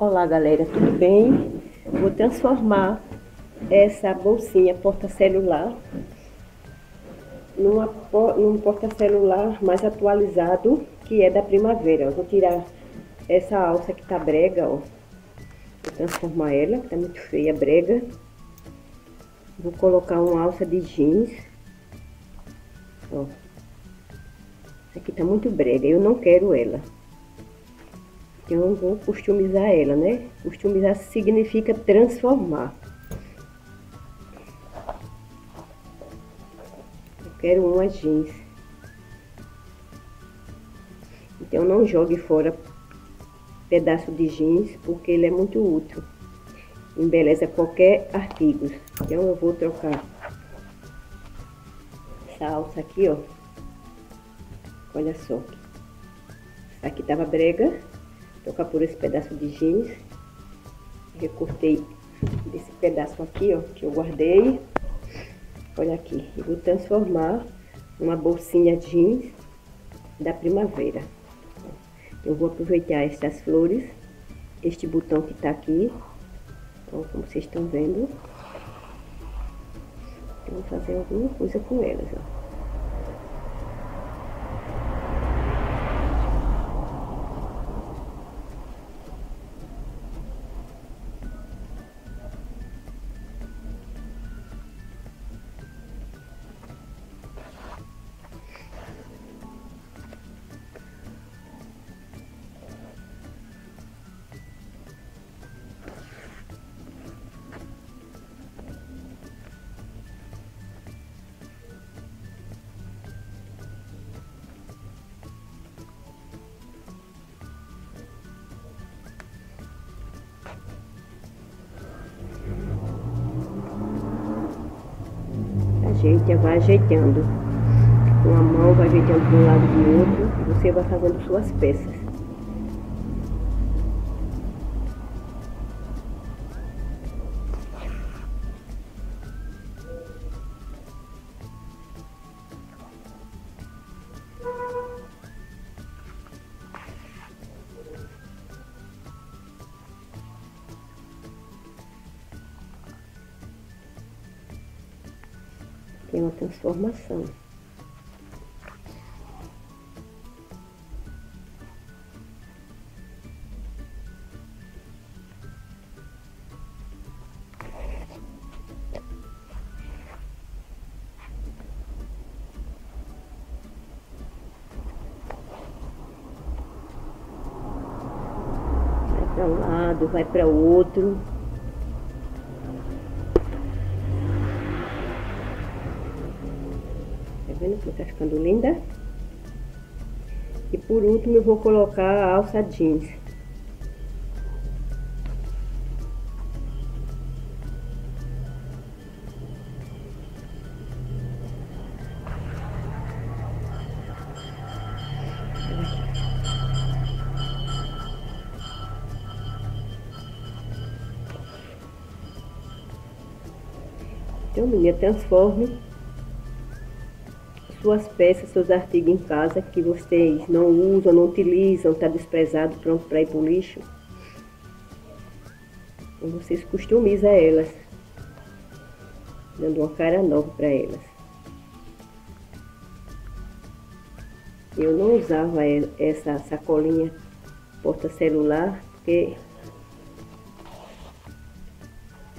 Olá galera, tudo bem? Vou transformar essa bolsinha porta-celular num porta-celular mais atualizado que é da primavera. Eu vou tirar essa alça que tá brega, ó. Vou transformar ela, que tá muito feia, brega. Vou colocar uma alça de jeans. Ó. Essa aqui tá muito brega, eu não quero ela. Então, eu vou customizar ela, né? Customizar significa transformar. Eu quero uma jeans. Então, não jogue fora pedaço de jeans, porque ele é muito útil. Embeleza qualquer artigo. Então, eu vou trocar essa alça aqui, ó. Olha só. Aqui tava brega trocar por esse pedaço de jeans. Recortei desse pedaço aqui, ó, que eu guardei. Olha aqui, eu vou transformar uma bolsinha jeans da primavera. Eu vou aproveitar essas flores, este botão que tá aqui, ó, como vocês estão vendo. Eu vou fazer alguma coisa com elas, ó. Ajeita, vai ajeitando. Com a mão, vai ajeitando de um lado e do outro, você vai fazendo suas peças. Uma transformação. Vai para um lado, vai para outro. Vendo como tá ficando linda? E por último eu vou colocar a alça jeans. Então, minha transforme suas peças, seus artigos em casa que vocês não usam, não utilizam, está desprezado, pronto para ir para o lixo. E vocês customizam elas, dando uma cara nova para elas. Eu não usava essa sacolinha porta-celular, porque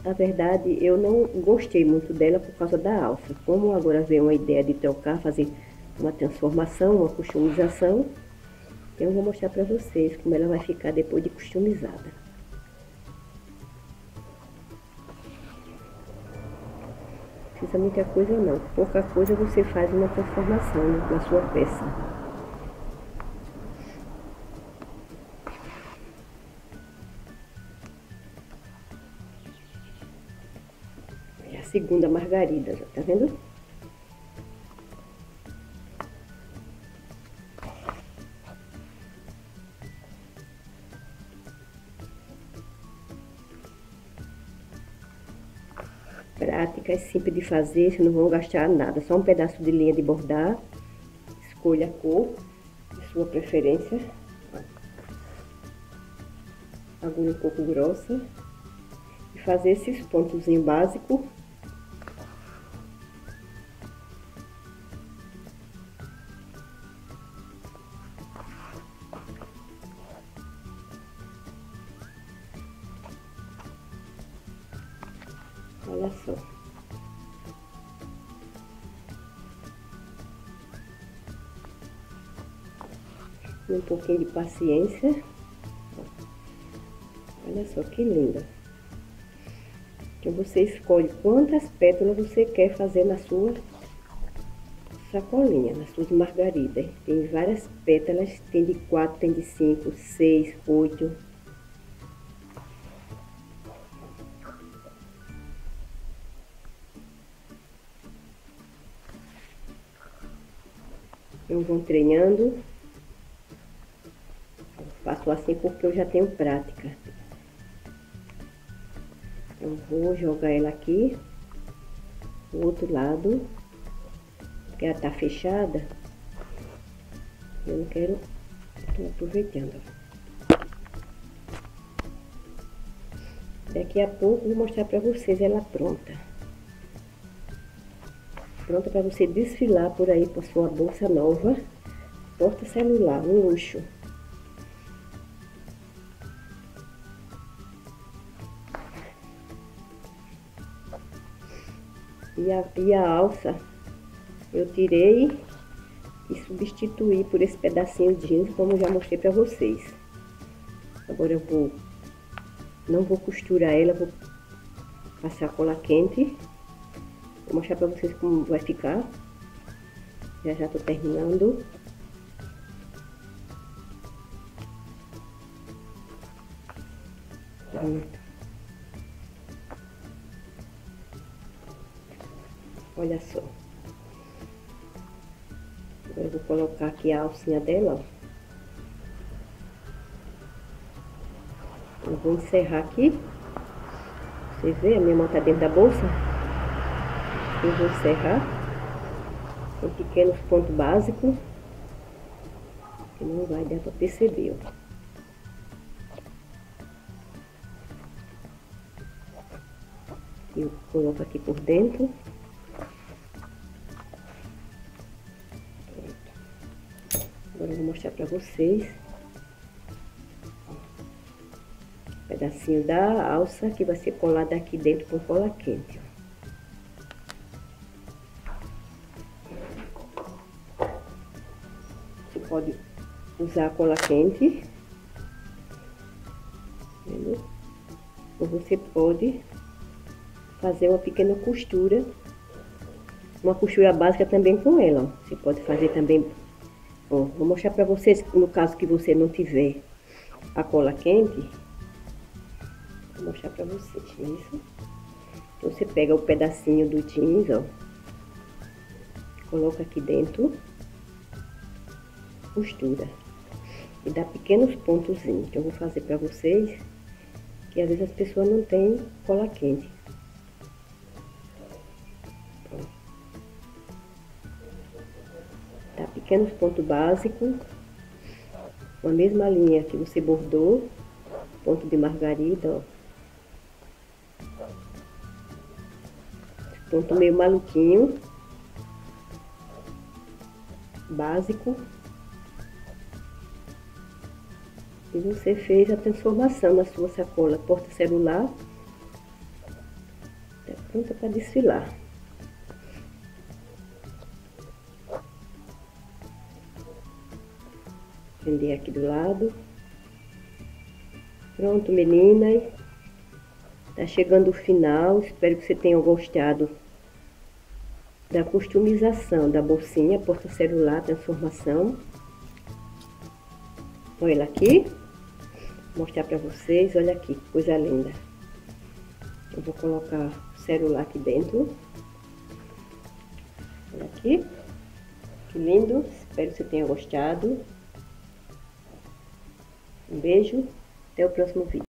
na verdade, eu não gostei muito dela por causa da alça. Como agora veio uma ideia de trocar, fazer uma transformação, uma customização, eu vou mostrar para vocês como ela vai ficar depois de customizada. Precisa muita coisa não, pouca coisa você faz uma transformação na sua peça. Segunda margarida, já tá vendo? Prática, é simples de fazer, vocês não vão gastar nada, só um pedaço de linha de bordar, escolha a cor de sua preferência. agulha um pouco grossa e fazer esses pontos em só. Um pouquinho de paciência. Olha só que linda. Então, você escolhe quantas pétalas você quer fazer na sua sacolinha, nas suas margaridas. Tem várias pétalas, tem de quatro, tem de cinco, seis, oito. Eu vou treinando. Eu faço assim porque eu já tenho prática. Eu vou jogar ela aqui. Do outro lado. Porque ela tá fechada. Eu não quero... Tô aproveitando. Daqui a pouco vou mostrar pra vocês ela pronta pronta para você desfilar por aí com sua bolsa nova, porta celular, um luxo. E a, e a alça eu tirei e substituí por esse pedacinho de jeans, como já mostrei para vocês. Agora eu vou, não vou costurar ela, vou passar cola quente Vou mostrar pra vocês como vai ficar. Já já tô terminando. Pronto. Olha só. Agora eu vou colocar aqui a alcinha dela, ó. Eu vou encerrar aqui. Vocês veem, a minha mão tá dentro da bolsa eu vou encerrar com pequenos pontos básicos que não vai dar para perceber, ó. Eu coloco aqui por dentro. Agora eu vou mostrar para vocês. Um pedacinho da alça que vai ser colado aqui dentro com cola quente, pode usar cola quente. Ou você pode fazer uma pequena costura. Uma costura básica também com ela, ó. Você pode fazer também... Ó, vou mostrar pra vocês, no caso que você não tiver a cola quente. Vou mostrar pra vocês isso. Então, você pega o pedacinho do jeans, ó. Coloca aqui dentro costura. E dá pequenos pontozinhos que eu vou fazer para vocês que às vezes as pessoas não têm cola quente. Dá pequenos pontos básicos com a mesma linha que você bordou ponto de margarida ó. ponto meio maluquinho básico E você fez a transformação na sua sacola porta celular. Está pronta para desfilar. Prender aqui do lado. Pronto, meninas. Tá chegando o final. Espero que você tenha gostado da customização da bolsinha porta celular transformação. Olha ela aqui mostrar pra vocês, olha aqui, coisa linda. Eu vou colocar o celular aqui dentro. Olha aqui, que lindo, espero que você tenha gostado. Um beijo, até o próximo vídeo.